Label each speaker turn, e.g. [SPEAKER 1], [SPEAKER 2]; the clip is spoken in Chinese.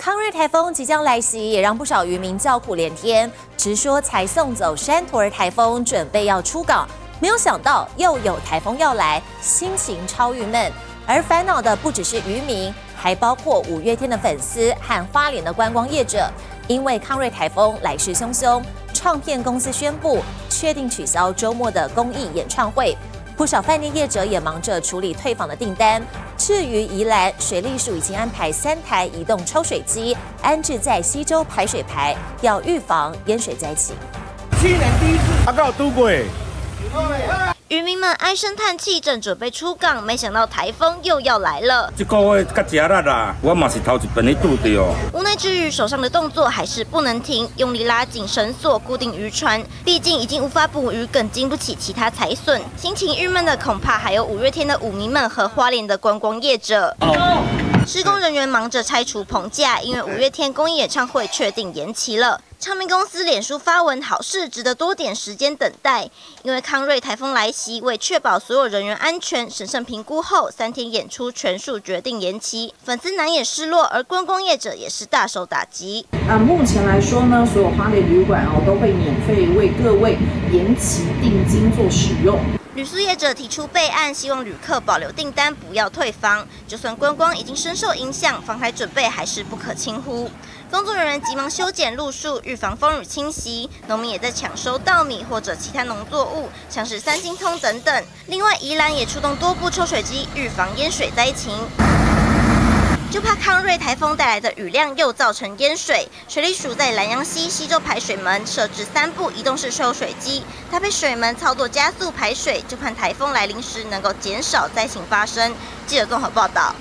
[SPEAKER 1] 康瑞台风即将来袭，也让不少渔民叫苦连天，直说才送走山图尔台风，准备要出港，没有想到又有台风要来，心情超郁闷。而烦恼的不只是渔民，还包括五月天的粉丝和花莲的观光业者，因为康瑞台风来势汹汹，唱片公司宣布确定取消周末的公益演唱会。不少饭店业者也忙着处理退房的订单。至于宜兰水利署已经安排三台移动抽水机安置在西洲排水排，要预防淹水灾情。
[SPEAKER 2] 去年第一次，阿告都过。
[SPEAKER 3] 渔民们唉声叹气，正准备出港，没想到台风又要来了。
[SPEAKER 4] 这个月较热啦啦，我嘛是头一遍去拄着。
[SPEAKER 3] 无奈之余，手上的动作还是不能停，用力拉紧绳索固定渔船。毕竟已经无法捕鱼，更经不起其他财损。心情郁闷的恐怕还有五月天的舞迷们和花莲的观光业者。施工人员忙着拆除棚架，因为五月天公益演唱会确定延期了。唱片公司脸书发文，好事值得多点时间等待。因为康瑞台风来袭，为确保所有人员安全，审慎评估后，三天演出全数决定延期。粉丝难掩失落，而观光业者也是大受打击。
[SPEAKER 5] 啊，目前来说呢，所有花莲旅馆哦都会免费为各位延期定金做使用。
[SPEAKER 3] 旅宿业者提出备案，希望旅客保留订单，不要退房。就算观光已经深受影响，防台准备还是不可轻忽。工作人员急忙修剪路树，预防风雨侵袭。农民也在抢收稻米或者其他农作物，像是三星通等等。另外，宜兰也出动多部抽水机，预防淹水灾情。就怕康瑞台风带来的雨量又造成淹水。水利署在南洋溪西洲排水门设置三部移动式抽水机，搭配水门操作加速排水，就盼台风来临时能够减少灾情发生。记者综合报道。